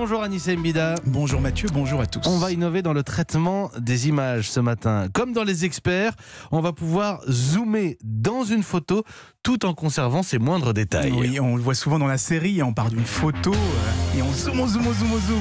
Bonjour Anissa Mbida. Bonjour Mathieu, bonjour à tous. On va innover dans le traitement des images ce matin. Comme dans les experts, on va pouvoir zoomer dans une photo tout en conservant ses moindres détails. Oui, on le voit souvent dans la série, on part d'une photo euh, et on zoome, on zoome, on zoome, on zoome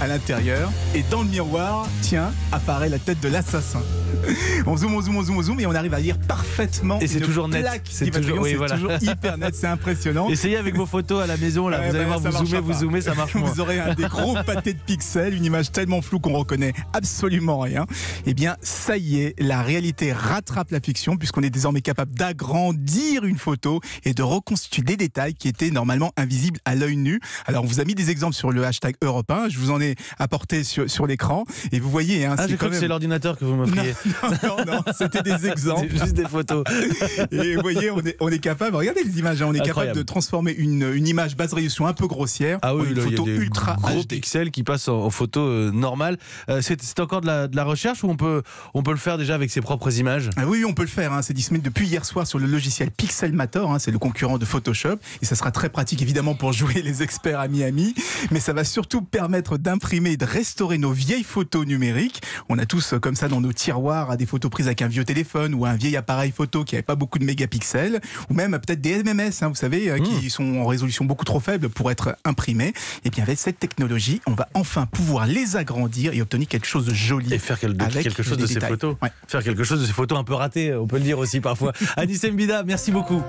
à l'intérieur. Et dans le miroir, tiens, apparaît la tête de l'assassin. On zoome, on zoome, on zoome, on zoome et on arrive à lire parfaitement. Et c'est toujours net. C'est toujours- oui, voilà. toujours hyper net, c'est impressionnant. Essayez avec vos photos à la maison, là. Ouais, vous allez bah, voir, vous zoomez, vous zoomez, ça marche moins. Vous aurez un des gros pâtés de pixels, une image tellement floue qu'on reconnaît absolument rien. Eh bien, ça y est, la réalité rattrape la fiction puisqu'on est désormais capable d'agrandir une photo et de reconstituer des détails qui étaient normalement invisibles à l'œil nu. Alors, on vous a mis des exemples sur le hashtag Europe 1. Je vous en ai apporté sur, sur l'écran et vous voyez. Hein, Ah, c'est j'ai cru quand que c'est même- l'ordinateur que vous m'offriez. non, non, non, c'était des exemples. Juste des photos. Et vous voyez, on est, on est capable, regardez les images, hein, on est Incroyable. capable de transformer une, une image basse résolution un peu grossière Ah en oui, une là, il y a photo des ultra gros HD. pixels qui passent en, en photo euh, normale. Euh, c'est encore de la, de la recherche ou on peut, on peut le faire déjà avec ses propres images? Ah oui, oui, on peut le faire. hein. C'est disponible depuis hier soir sur le logiciel Pixelmator. hein. C'est le concurrent de Photoshop. Et ça sera très pratique, évidemment, pour jouer les experts à Miami. Mais ça va surtout permettre d'imprimer et de restaurer nos vieilles photos numériques. On a tous, euh, comme ça, dans nos tiroirs, à des photos prises avec un vieux téléphone ou un vieil appareil photo qui n'avait pas beaucoup de mégapixels. Ou même euh, peut-être des MMS, hein, vous savez, euh, qui sont en résolution beaucoup trop faible pour être imprimés. Et bien, avec cette technologie, on va enfin pouvoir les agrandir et obtenir quelque chose de joli. Et faire avec quelque chose de ces photos. Ouais. Faire quelque chose de ces photos un peu ratées, on peut le dire aussi parfois. Anis Mbida, merci beaucoup.